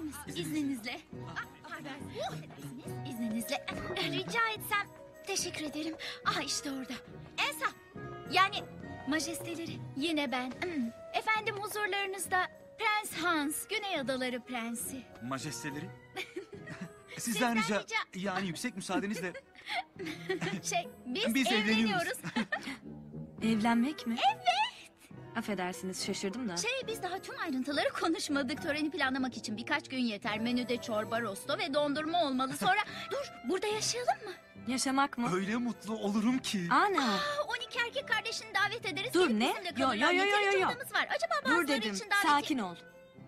Affedersiniz, izninizle. Ah, affedersiniz, izninizle. Rica etsem, teşekkür ederim. Ah işte orada. Elsa, yani majesteleri, yine ben. Hmm. Efendim huzurlarınızda Prens Hans, Güney Adaları Prensi. Majesteleri. Sizden Sizden rica, rica- yani yüksek müsaadenizle Şey, biz, Biz evleniyoruz. evleniyoruz. Evlenmek mi? Evet. Affedersiniz şaşırdım da. Şey biz daha tüm ayrıntıları konuşmadık. Töreni planlamak için birkaç gün yeter. Menüde çorba, rosto ve dondurma olmalı. Sonra dur burada yaşayalım mı? Yaşamak mı? öyle mutlu olurum ki. Ana. Aa, 12 erkek kardeşini davet ederiz. Dur, Gelip ne? bizimle Yo, kalırlar. yo, yo, yo, Yeterince yo. odamız var. Acaba Dur bazıları dedim. için. Sakin ol.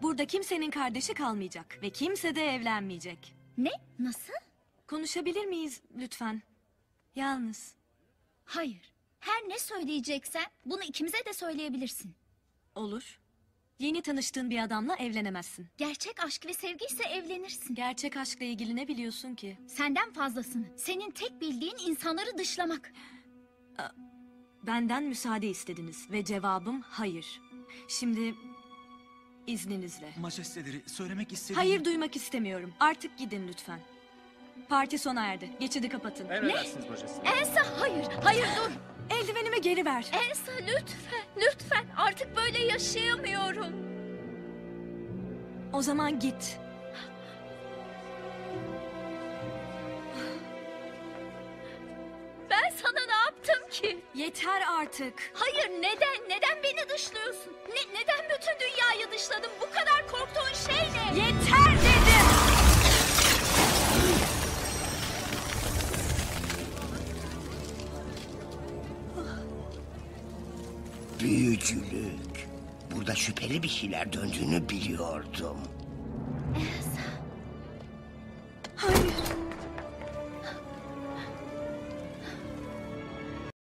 Burada kimsenin kardeşi kalmayacak ve kimse de evlenmeyecek. Ne? Nasıl? Konuşabilir miyiz lütfen? Yalnız. Hayır. Her ne söyleyeceksen bunu ikimize de söyleyebilirsin. Olur. Yeni tanıştığın bir adamla evlenemezsin. Gerçek aşk ve sevgi ise evlenirsin. Gerçek aşkla ilgili ne biliyorsun ki? Senden fazlasını. Senin tek bildiğin insanları dışlamak. Benden müsaade istediniz ve cevabım hayır. Şimdi izninizle. Majesteleri söylemek istediğim... Hayır duymak istemiyorum. Artık gidin lütfen. Parti sona erdi. Geçidi kapatın. Emredersiniz majesteleri. Elsa hayır. Hayır dur. Eldivenimi geri ver. Elsa lütfen. Lütfen. Artık böyle yaşayamıyorum. O zaman git. Ben sana ne yaptım ki? Yeter artık. Hayır neden? Neden beni dışlıyorsun? Ne, neden bütün dünyayı dışladın? Bu kadar korktuğun şey ne? Yeter Büyücülük. Burada şüpheli bir şeyler döndüğünü biliyordum.